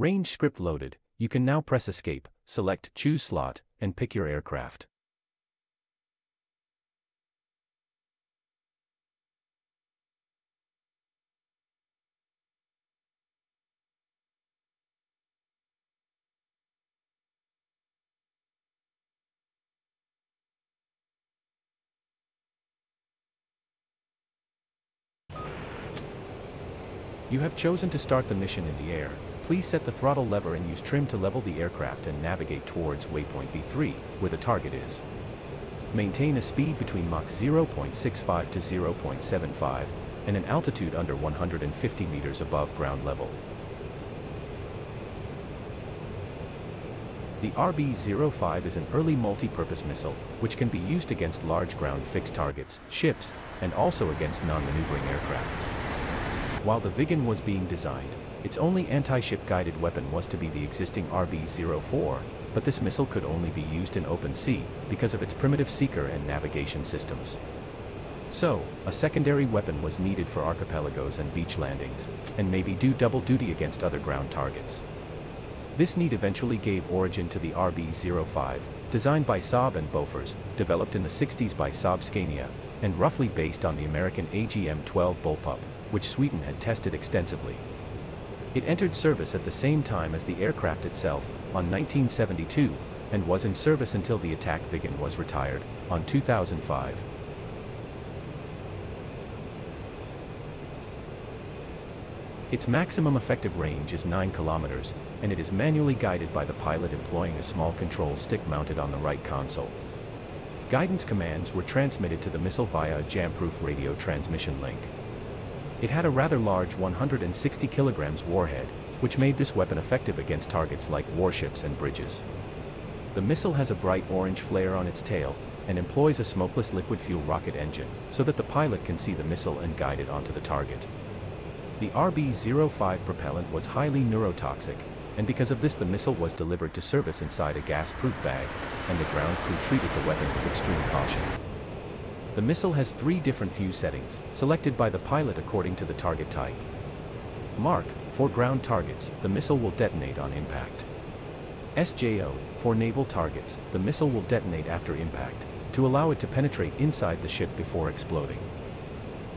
Range script loaded, you can now press escape, select choose slot, and pick your aircraft. You have chosen to start the mission in the air. Please set the throttle lever and use trim to level the aircraft and navigate towards waypoint B3, where the target is. Maintain a speed between Mach 0.65 to 0.75, and an altitude under 150 meters above ground level. The RB-05 is an early multi-purpose missile, which can be used against large ground fixed targets, ships, and also against non-maneuvering aircrafts. While the Viggen was being designed, its only anti-ship guided weapon was to be the existing RB-04, but this missile could only be used in open sea because of its primitive seeker and navigation systems. So, a secondary weapon was needed for archipelagos and beach landings, and maybe do double duty against other ground targets. This need eventually gave origin to the RB-05, designed by Saab and Bofors, developed in the 60s by Saab Scania, and roughly based on the American AGM-12 bullpup, which Sweden had tested extensively. It entered service at the same time as the aircraft itself, on 1972, and was in service until the attack Viggen was retired, on 2005. Its maximum effective range is 9 kilometers, and it is manually guided by the pilot employing a small control stick mounted on the right console. Guidance commands were transmitted to the missile via a jam-proof radio transmission link. It had a rather large 160 kilograms warhead, which made this weapon effective against targets like warships and bridges. The missile has a bright orange flare on its tail, and employs a smokeless liquid fuel rocket engine, so that the pilot can see the missile and guide it onto the target. The RB-05 propellant was highly neurotoxic, and because of this the missile was delivered to service inside a gas-proof bag, and the ground crew treated the weapon with extreme caution. The missile has three different fuse settings, selected by the pilot according to the target type. Mark, for ground targets, the missile will detonate on impact. SJO, for naval targets, the missile will detonate after impact, to allow it to penetrate inside the ship before exploding.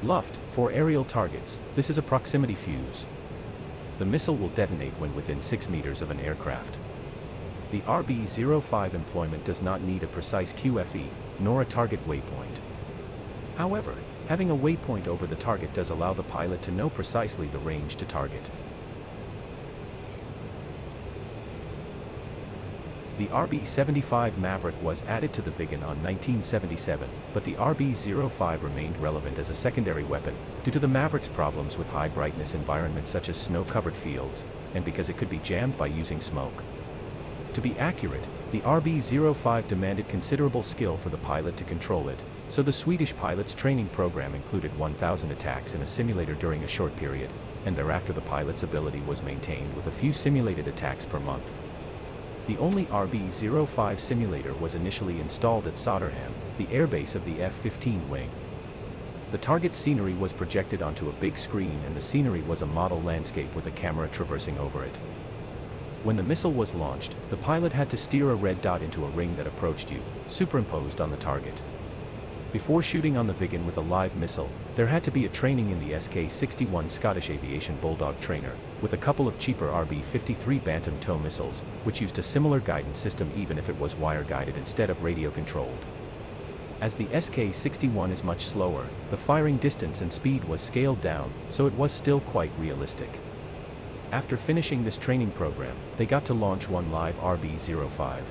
Luft, for aerial targets, this is a proximity fuse. The missile will detonate when within 6 meters of an aircraft. The RB-05 employment does not need a precise QFE, nor a target waypoint. However, having a waypoint over the target does allow the pilot to know precisely the range to target. The RB-75 Maverick was added to the Viggen on 1977, but the RB-05 remained relevant as a secondary weapon, due to the Maverick's problems with high brightness environments such as snow-covered fields, and because it could be jammed by using smoke. To be accurate, the RB-05 demanded considerable skill for the pilot to control it, so the Swedish pilot's training program included 1,000 attacks in a simulator during a short period, and thereafter the pilot's ability was maintained with a few simulated attacks per month. The only RB-05 simulator was initially installed at Söderhamn, the airbase of the F-15 wing. The target scenery was projected onto a big screen and the scenery was a model landscape with a camera traversing over it. When the missile was launched, the pilot had to steer a red dot into a ring that approached you, superimposed on the target. Before shooting on the Viggen with a live missile, there had to be a training in the SK-61 Scottish Aviation Bulldog trainer, with a couple of cheaper RB-53 Bantam TOW missiles, which used a similar guidance system even if it was wire-guided instead of radio-controlled. As the SK-61 is much slower, the firing distance and speed was scaled down, so it was still quite realistic. After finishing this training program, they got to launch one live RB-05.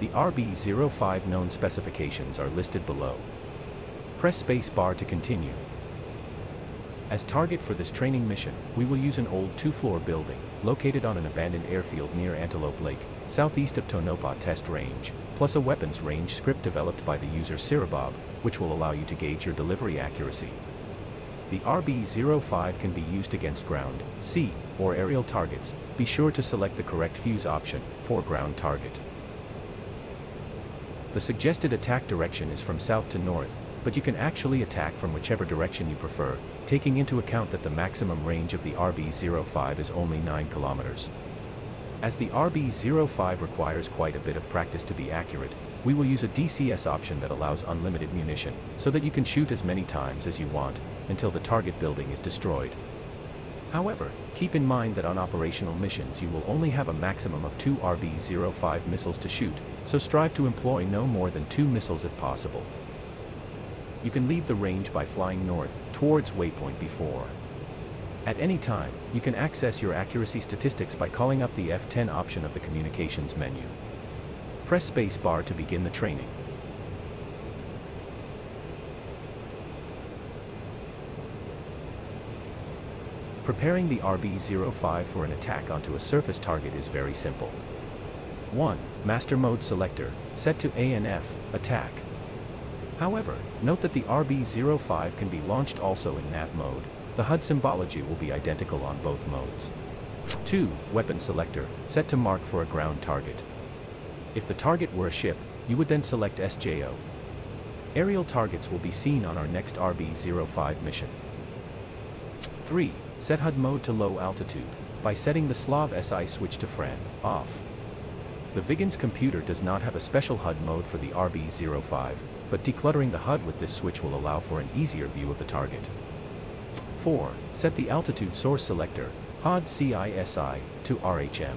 The RB-05 known specifications are listed below. Press space bar to continue. As target for this training mission, we will use an old two-floor building, located on an abandoned airfield near Antelope Lake, southeast of Tonopah Test Range, plus a weapons range script developed by the user Ciribob, which will allow you to gauge your delivery accuracy. The RB-05 can be used against ground, sea, or aerial targets. Be sure to select the correct fuse option for ground target. The suggested attack direction is from south to north, but you can actually attack from whichever direction you prefer, taking into account that the maximum range of the RB05 is only 9 kilometers. As the RB05 requires quite a bit of practice to be accurate, we will use a DCS option that allows unlimited munition, so that you can shoot as many times as you want, until the target building is destroyed. However, keep in mind that on operational missions you will only have a maximum of two RB-05 missiles to shoot, so strive to employ no more than two missiles if possible. You can leave the range by flying north, towards waypoint B4. At any time, you can access your accuracy statistics by calling up the F10 option of the communications menu. Press space bar to begin the training. Preparing the RB-05 for an attack onto a surface target is very simple. 1. Master Mode Selector, set to ANF, Attack. However, note that the RB-05 can be launched also in nav mode. The HUD symbology will be identical on both modes. 2. Weapon Selector, set to mark for a ground target. If the target were a ship, you would then select SJO. Aerial targets will be seen on our next RB-05 mission. 3. Set HUD mode to low altitude, by setting the Slav SI switch to FRAN, off. The Viggen's computer does not have a special HUD mode for the RB-05, but decluttering the HUD with this switch will allow for an easier view of the target. 4. Set the altitude source selector, HOD CISI, to RHM.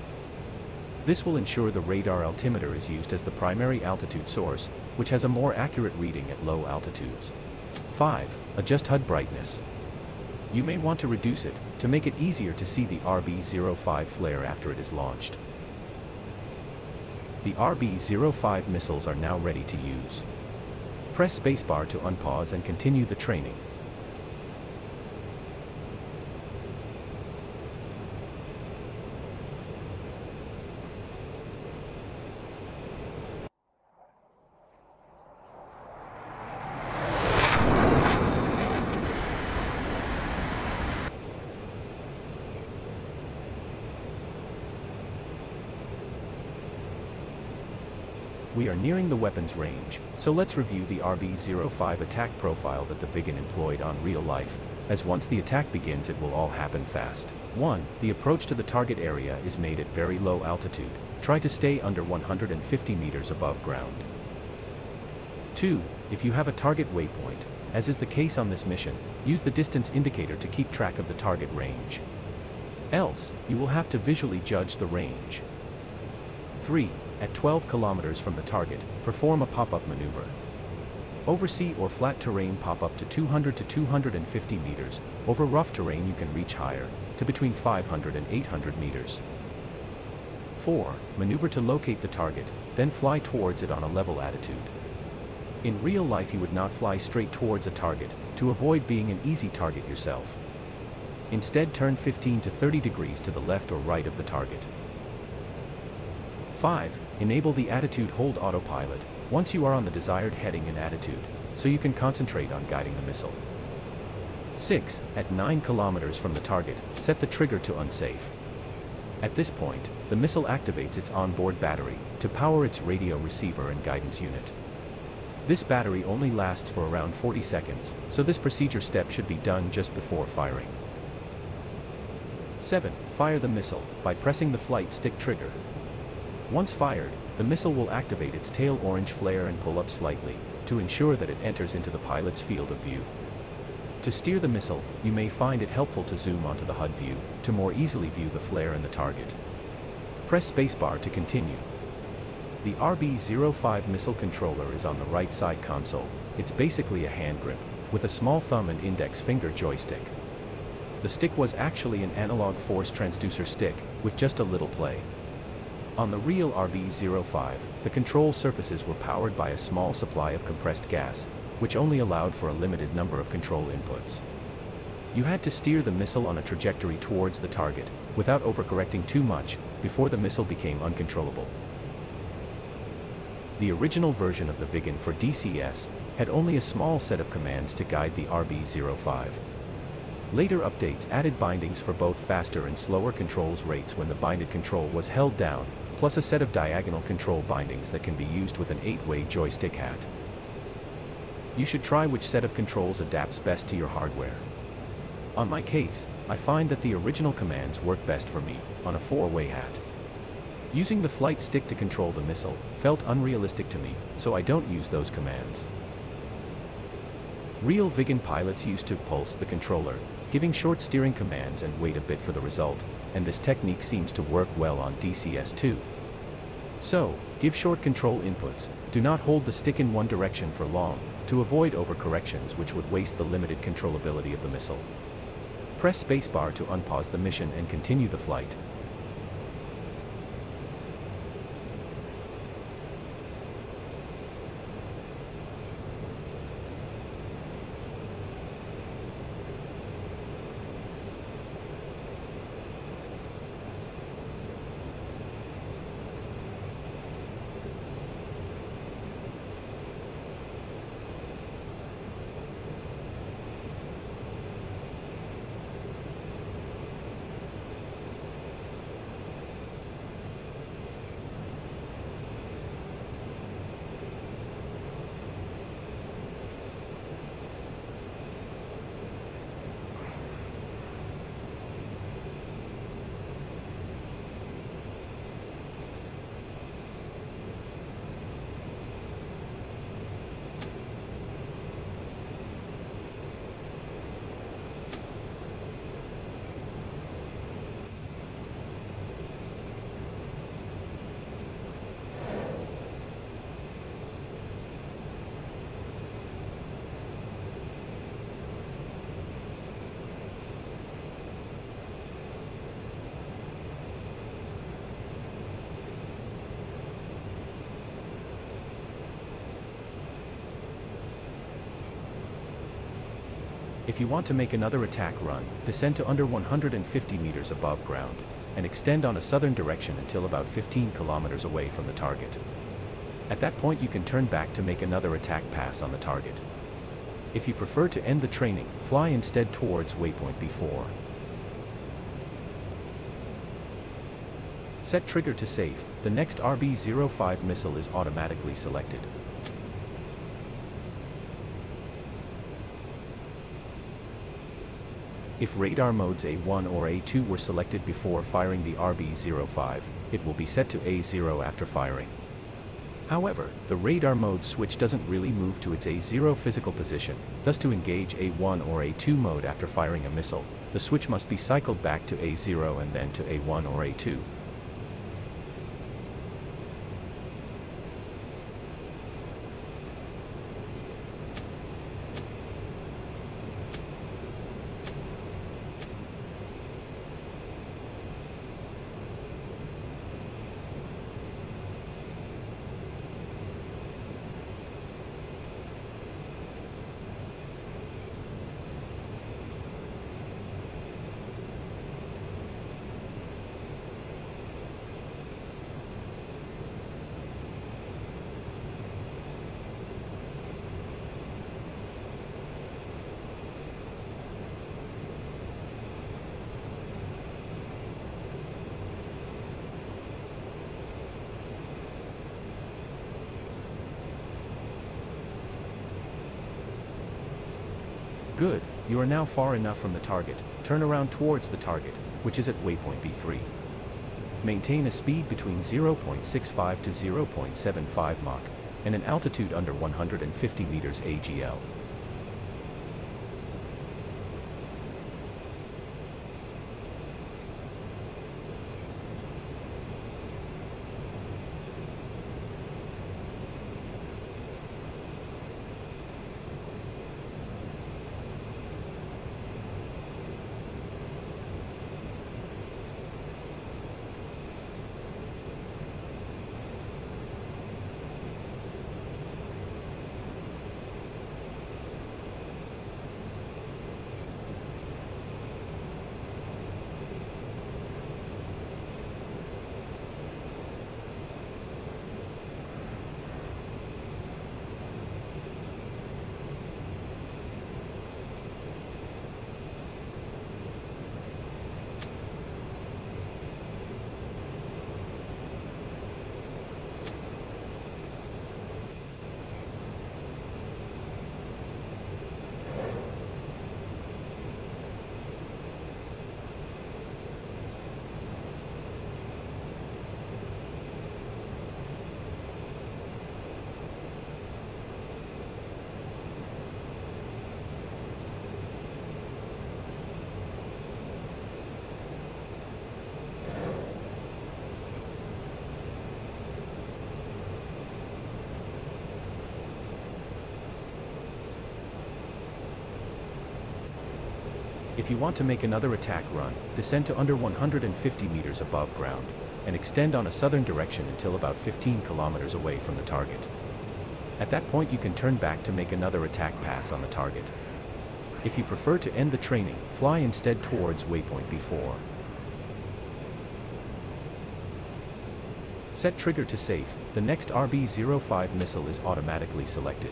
This will ensure the radar altimeter is used as the primary altitude source, which has a more accurate reading at low altitudes. 5. Adjust HUD brightness. You may want to reduce it, to make it easier to see the RB-05 flare after it is launched. The RB-05 missiles are now ready to use. Press spacebar to unpause and continue the training. We are nearing the weapons range, so let's review the RB-05 attack profile that the Viggen employed on real life, as once the attack begins it will all happen fast. 1. The approach to the target area is made at very low altitude. Try to stay under 150 meters above ground. 2. If you have a target waypoint, as is the case on this mission, use the distance indicator to keep track of the target range. Else, you will have to visually judge the range. 3. At 12 kilometers from the target, perform a pop-up maneuver. Oversea or flat terrain pop up to 200 to 250 meters, over rough terrain you can reach higher, to between 500 and 800 meters. 4. Maneuver to locate the target, then fly towards it on a level attitude. In real life you would not fly straight towards a target, to avoid being an easy target yourself. Instead turn 15 to 30 degrees to the left or right of the target. 5. Enable the attitude hold autopilot, once you are on the desired heading and attitude, so you can concentrate on guiding the missile. 6. At 9 kilometers from the target, set the trigger to unsafe. At this point, the missile activates its onboard battery, to power its radio receiver and guidance unit. This battery only lasts for around 40 seconds, so this procedure step should be done just before firing. 7. Fire the missile, by pressing the flight stick trigger, once fired, the missile will activate its tail orange flare and pull up slightly, to ensure that it enters into the pilot's field of view. To steer the missile, you may find it helpful to zoom onto the HUD view, to more easily view the flare and the target. Press spacebar to continue. The RB-05 missile controller is on the right side console. It's basically a hand grip, with a small thumb and index finger joystick. The stick was actually an analog force transducer stick, with just a little play. On the real RB-05, the control surfaces were powered by a small supply of compressed gas, which only allowed for a limited number of control inputs. You had to steer the missile on a trajectory towards the target, without overcorrecting too much, before the missile became uncontrollable. The original version of the Viggen for DCS had only a small set of commands to guide the RB-05. Later updates added bindings for both faster and slower controls rates when the binded control was held down, plus a set of diagonal control bindings that can be used with an 8-way joystick hat. You should try which set of controls adapts best to your hardware. On my case, I find that the original commands work best for me, on a four-way hat. Using the flight stick to control the missile felt unrealistic to me, so I don't use those commands. Real Viggen pilots used to pulse the controller, giving short steering commands and wait a bit for the result, and this technique seems to work well on DCS-2. So, give short control inputs, do not hold the stick in one direction for long, to avoid overcorrections which would waste the limited controllability of the missile. Press spacebar to unpause the mission and continue the flight. If you want to make another attack run, descend to under 150 meters above ground, and extend on a southern direction until about 15 kilometers away from the target. At that point you can turn back to make another attack pass on the target. If you prefer to end the training, fly instead towards waypoint B4. Set trigger to safe, the next RB-05 missile is automatically selected. If radar modes A1 or A2 were selected before firing the RB-05, it will be set to A0 after firing. However, the radar mode switch doesn't really move to its A0 physical position, thus to engage A1 or A2 mode after firing a missile, the switch must be cycled back to A0 and then to A1 or A2. Good, you are now far enough from the target, turn around towards the target, which is at waypoint B3. Maintain a speed between 0.65 to 0.75 Mach, and an altitude under 150 meters AGL. If you want to make another attack run, descend to under 150 meters above ground, and extend on a southern direction until about 15 kilometers away from the target. At that point you can turn back to make another attack pass on the target. If you prefer to end the training, fly instead towards waypoint B4. Set trigger to safe, the next RB-05 missile is automatically selected.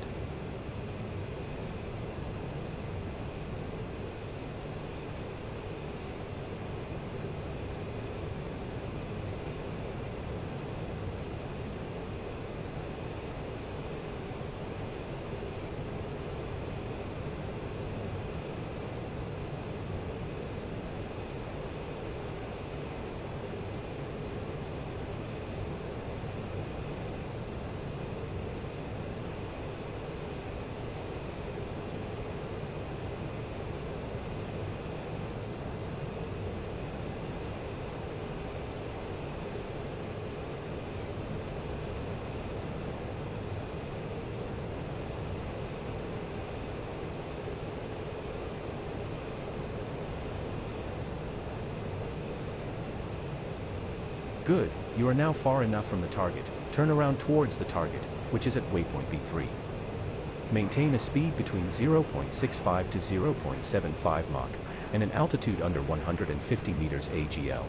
Good, you are now far enough from the target, turn around towards the target, which is at waypoint B3. Maintain a speed between 0.65 to 0.75 Mach, and an altitude under 150 meters AGL.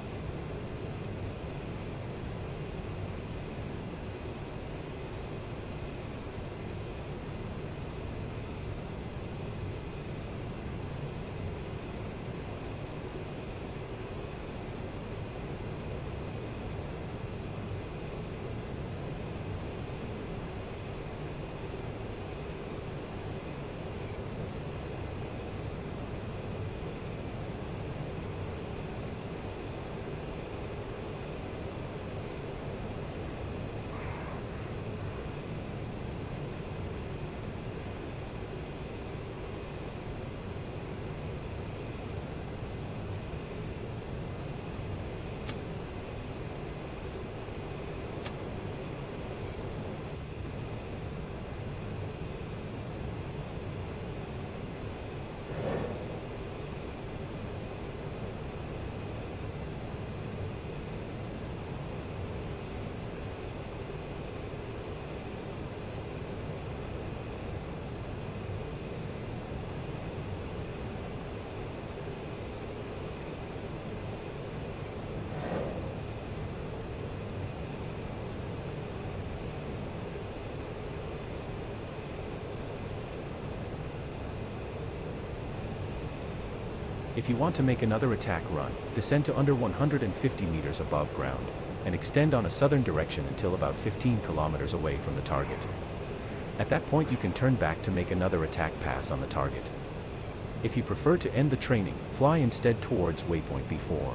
If you want to make another attack run, descend to under 150 meters above ground, and extend on a southern direction until about 15 kilometers away from the target. At that point you can turn back to make another attack pass on the target. If you prefer to end the training, fly instead towards waypoint B4.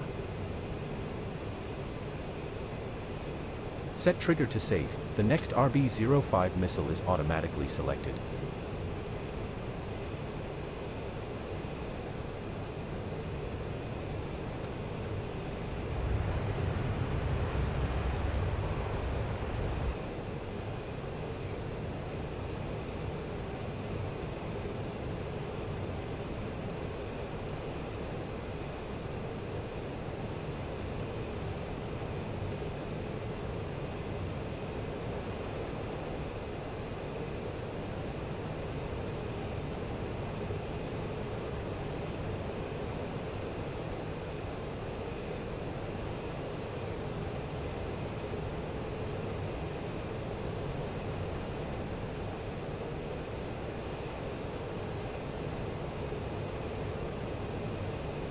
Set trigger to safe, the next RB-05 missile is automatically selected.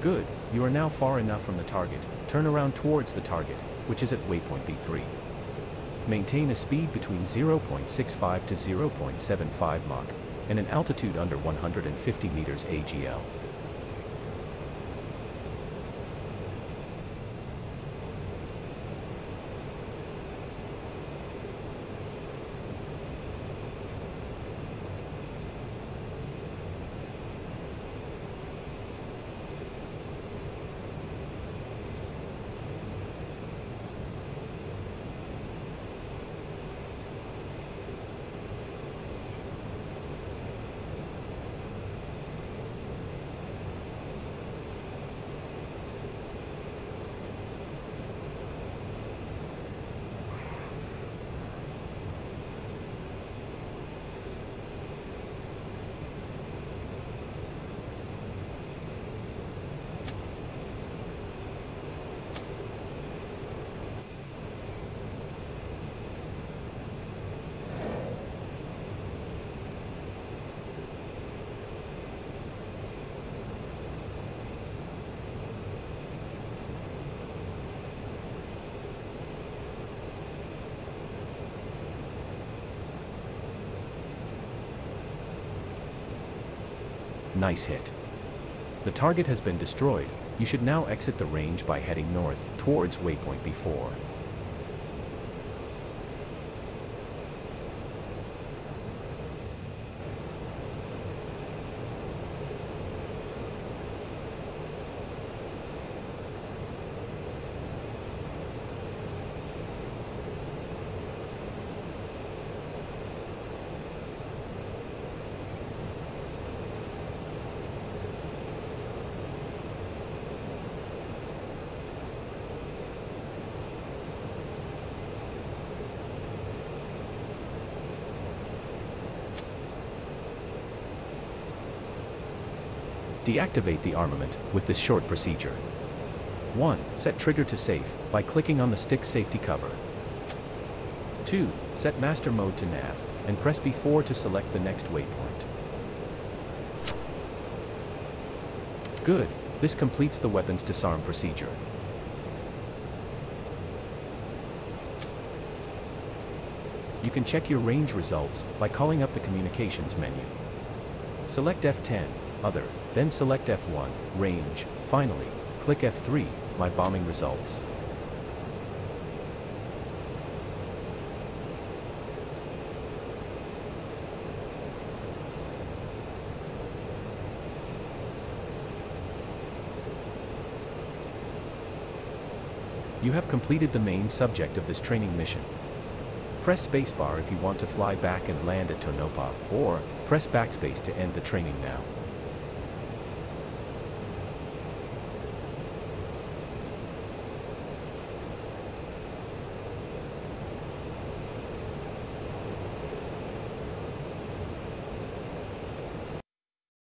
Good, you are now far enough from the target, turn around towards the target, which is at waypoint B3. Maintain a speed between 0.65 to 0.75 Mach, and an altitude under 150 meters AGL. Nice hit. The target has been destroyed, you should now exit the range by heading north, towards waypoint B4. Deactivate the armament with this short procedure. 1. Set trigger to safe by clicking on the stick safety cover. 2. Set master mode to nav and press B4 to select the next waypoint. Good, this completes the weapons disarm procedure. You can check your range results by calling up the communications menu. Select F10, Other, then select F1, Range. Finally, click F3, My bombing results. You have completed the main subject of this training mission. Press spacebar if you want to fly back and land at Tonopah, or press backspace to end the training now.